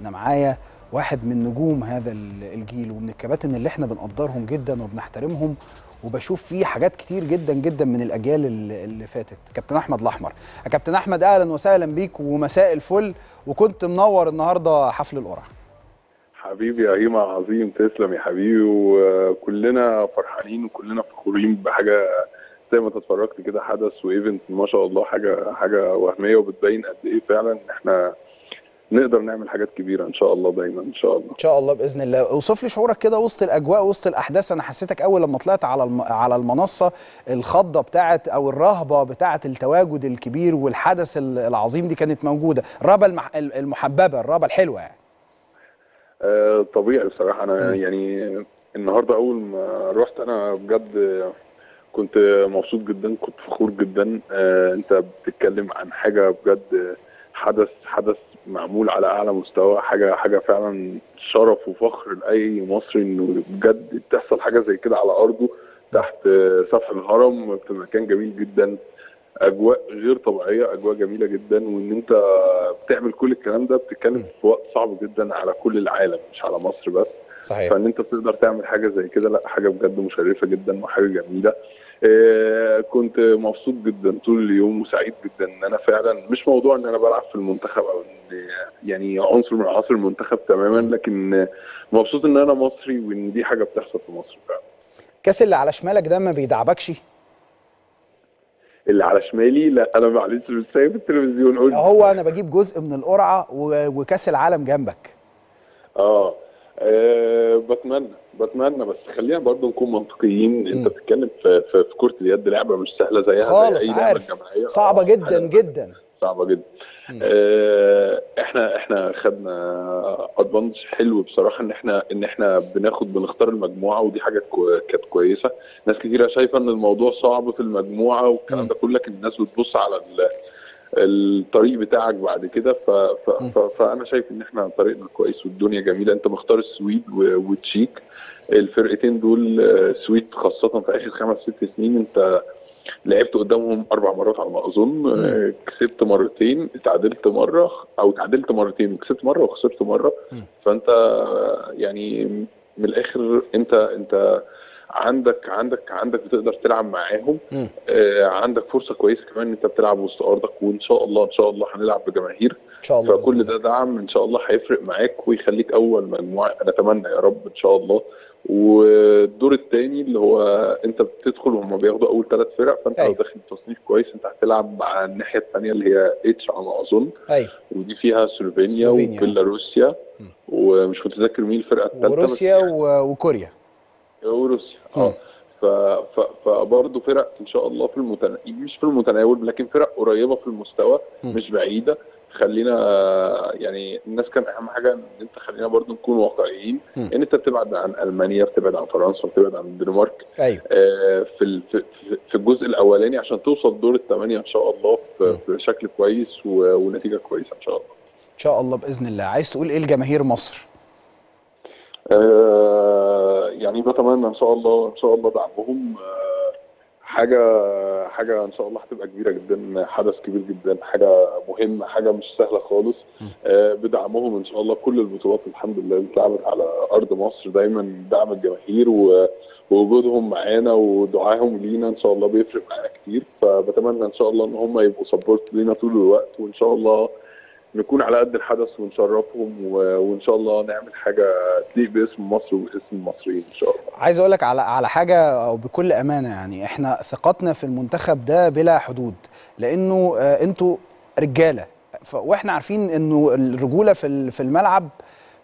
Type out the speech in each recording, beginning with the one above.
أنا معايا واحد من نجوم هذا الجيل ومن الكباتن اللي إحنا بنقدرهم جدا وبنحترمهم وبشوف فيه حاجات كتير جدا جدا من الأجيال اللي فاتت. كابتن أحمد الأحمر. يا كابتن أحمد أهلا وسهلا بيك ومساء الفل وكنت منور النهارده حفل القرعه حبيبي يا هيما عظيم تسلم يا حبيبي وكلنا فرحانين وكلنا فخورين بحاجة زي ما انت اتفرجت كده حدث وايفنت ما شاء الله حاجة حاجة وهمية وبتبين قد إيه فعلا إحنا نقدر نعمل حاجات كبيرة إن شاء الله دايما إن شاء الله. إن شاء الله بإذن الله. اوصف لي شعورك كده وسط الأجواء وسط الأحداث. أنا حسيتك أول لما طلعت على الم... على المنصة الخضة بتاعت أو الرهبة بتاعت التواجد الكبير والحدث العظيم دي كانت موجودة. الرهبة المح... المحببة الرهبة الحلوة يعني. آه طبيعي بصراحة. أنا م. يعني النهارده أول ما رحت أنا بجد كنت مبسوط جدا كنت فخور جدا. آه أنت بتتكلم عن حاجة بجد حدث حدث معمول على أعلى مستوى حاجة حاجة فعلا شرف وفخر لأي مصري إنه بجد تحصل حاجة زي كده على أرضه تحت سفح الهرم في مكان جميل جدا. أجواء غير طبيعية أجواء جميلة جدا وإن أنت بتعمل كل الكلام ده بتتكلم في وقت صعب جدا على كل العالم مش على مصر بس. صحيح. فإن أنت بتقدر تعمل حاجة زي كده لأ حاجة بجد مشرفة جدا وحاجة جميلة. آه كنت مبسوط جدا طول اليوم وسعيد جدا إن أنا فعلا مش موضوع إن أنا بلعب في المنتخب أو يعني عنصر من عناصر المنتخب تماما لكن مبسوط إن أنا مصري وإن دي حاجة بتحصل في مصر فعلا. كاس اللي على شمالك ده ما بيدعبكش؟ اللي على شمالي؟ لأ أنا معلش مش سايب التلفزيون قول هو أنا بجيب جزء من القرعة وكاس العالم جنبك. آه. أه بتمنى بتمنى بس خلينا برضو نكون منطقيين. انت بتتكلم في, في, في كرة اليد لعبة مش سهلة زيها خالص زي اي عارف. صعبة جدا جدا. صعبة جدا. آه إحنا إحنا خدنا ادفانتج حلو بصراحة ان إحنا ان إحنا بناخد بنختار المجموعة ودي حاجة كو كانت كويسة. ناس كتيرة شايفة إن الموضوع صعب في المجموعة والكلام ده كله لكن الناس بتبص على الطريق بتاعك بعد كده ف... ف... ف... فأنا شايف إن إحنا طريقنا كويس والدنيا جميلة. أنت مختار السويد و... وتشيك. الفرقتين دول سويد خاصة في آخر خمس ست سنين أنت لعبت قدامهم أربع مرات على ما أظن. كسبت مرتين اتعادلت مرة أو اتعادلت مرتين وكسبت مرة وخسرت مرة. فأنت يعني من الآخر أنت أنت عندك عندك عندك بتقدر تلعب معاهم. آه عندك فرصة كويسة كمان إن أنت بتلعب وسط أرضك وإن شاء الله إن شاء الله هنلعب بجماهير. إن شاء الله. فكل ده دعم إن شاء الله هيفرق معاك ويخليك أول مجموعه نتمنى يا رب إن شاء الله. والدور الثاني اللي هو أنت بتدخل وهم بياخدوا أول ثلاث فرق فأنت أيوة. لو داخل تصنيف كويس أنت هتلعب مع الناحية الثانية اللي هي اتش على ما أظن. أيوه. ودي فيها سلوفينيا. وبيلاروسيا. ومش متذكر مين الفرقة الثالثه وروسيا. وكوريا. وروسيا. آه. ف... ف... فبرضه فرق إن شاء الله في المتناول مش في المتناول لكن فرق قريبة في المستوى م. مش بعيدة. خلينا يعني الناس كان أهم حاجة إن أنت خلينا برضه نكون واقعيين. إن أنت بتبعد عن ألمانيا بتبعد عن فرنسا بتبعد عن الدنمارك. أيوه. آه، في في الجزء الأولاني عشان توصل دور الثمانيه إن شاء الله. في شكل كويس ونتيجة كويسة إن شاء الله. إن شاء الله بإذن الله. عايز تقول إيه لجماهير مصر؟ آه، يعني بتمنى إن شاء الله إن شاء الله دعمهم. آه، حاجة حاجة إن شاء الله هتبقى كبيرة جدا حدث كبير جدا حاجة مهمه حاجة مش سهلة خالص. آه، بدعمهم إن شاء الله كل البطولات الحمد لله اللي اتلعبت على أرض مصر. دايما دعم الجماهير ووجودهم معانا ودعائهم لينا إن شاء الله بيفرق معانا كتير. فبتمنى إن شاء الله إن هم يبقوا سبورت لينا طول الوقت. وإن شاء الله نكون على قد الحدث ونشرفهم و- وإن شاء الله نعمل حاجة تليق باسم مصر واسم المصريين إن شاء الله. عايز أقول لك على على حاجة أو بكل أمانة يعني إحنا ثقتنا في المنتخب ده بلا حدود لأنه آه، أنتوا رجالة. ف- وإحنا عارفين إنه الرجولة في في الملعب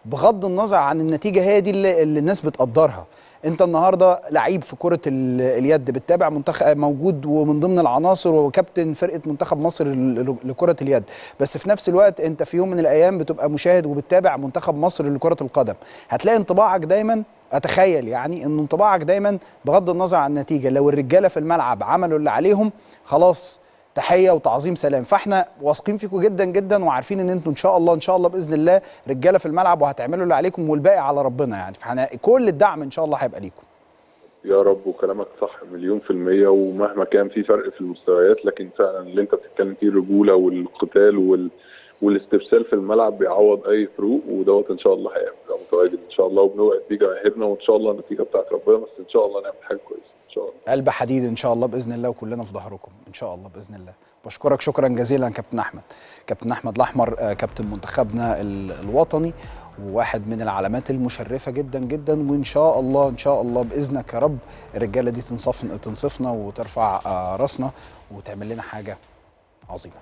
بغض النظر عن النتيجة هي دي اللي, اللي الناس بتقدرها. انت النهارده لعيب في كرة ال- اليد بتتابع منتخب موجود ومن ضمن العناصر وكابتن فرقة منتخب مصر لكرة اليد. بس في نفس الوقت انت في يوم من الأيام بتبقى مشاهد وبتتابع منتخب مصر لكرة القدم. هتلاقي انطباعك دايما أتخيل يعني إن انطباعك دايما بغض النظر عن النتيجة لو الرجالة في الملعب عملوا اللي عليهم خلاص تحية وتعظيم سلام. فاحنا واثقين فيكم جدا جدا وعارفين إن أنتم إن شاء الله إن شاء الله بإذن الله رجالة في الملعب وهتعملوا اللي عليكم والباقي على ربنا يعني. فاحنا كل الدعم إن شاء الله هيبقى ليكم. يا رب وكلامك صح مليون في المية ومهما كان في فرق في المستويات لكن فعلا اللي أنت بتتكلم فيه الرجولة والقتال وال... والاسترسال في الملعب بيعوض أي فروق ودوت إن شاء الله هيبقى متواجد إن شاء الله وبنوعد بيه جماهيرنا وإن شاء الله النتيجة بتاعت ربنا بس إن شاء الله نعمل حاجة كويسة إن شاء الله. قلب حديد إن شاء الله بإذن الله وكلنا في ظهركم. شاء الله بإذن الله. بشكرك شكرا جزيلا كابتن أحمد. كابتن أحمد الأحمر آه، كابتن منتخبنا ال- الوطني وواحد من العلامات المشرفة جدا جدا وإن شاء الله إن شاء الله بإذنك يا رب الرجالة دي تنصف تنصفنا وترفع آه، راسنا وتعمل لنا حاجة عظيمة.